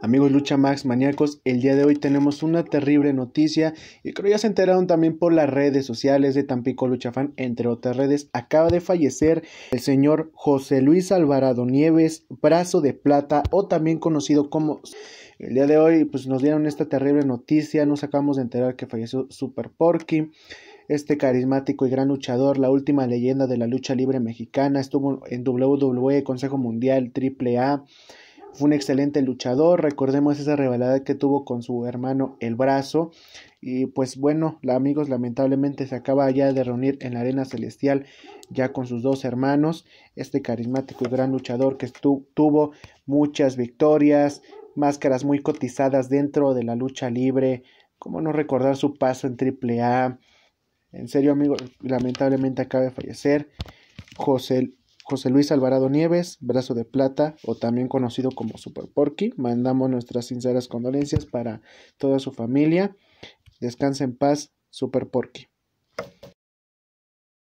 Amigos Lucha Max maníacos, el día de hoy tenemos una terrible noticia y creo ya se enteraron también por las redes sociales de Tampico Lucha Fan, entre otras redes. Acaba de fallecer el señor José Luis Alvarado Nieves, brazo de plata o también conocido como... El día de hoy pues nos dieron esta terrible noticia, nos acabamos de enterar que falleció Super Porky este carismático y gran luchador, la última leyenda de la lucha libre mexicana, estuvo en WWE, Consejo Mundial, AAA, fue un excelente luchador, recordemos esa rivalidad que tuvo con su hermano El Brazo. Y pues bueno, amigos, lamentablemente se acaba ya de reunir en la Arena Celestial ya con sus dos hermanos. Este carismático y gran luchador que tuvo muchas victorias, máscaras muy cotizadas dentro de la lucha libre. ¿Cómo no recordar su paso en AAA? En serio, amigos, lamentablemente acaba de fallecer. José José Luis Alvarado Nieves, brazo de plata o también conocido como Super Porky. Mandamos nuestras sinceras condolencias para toda su familia. Descansa en paz, Super Porky.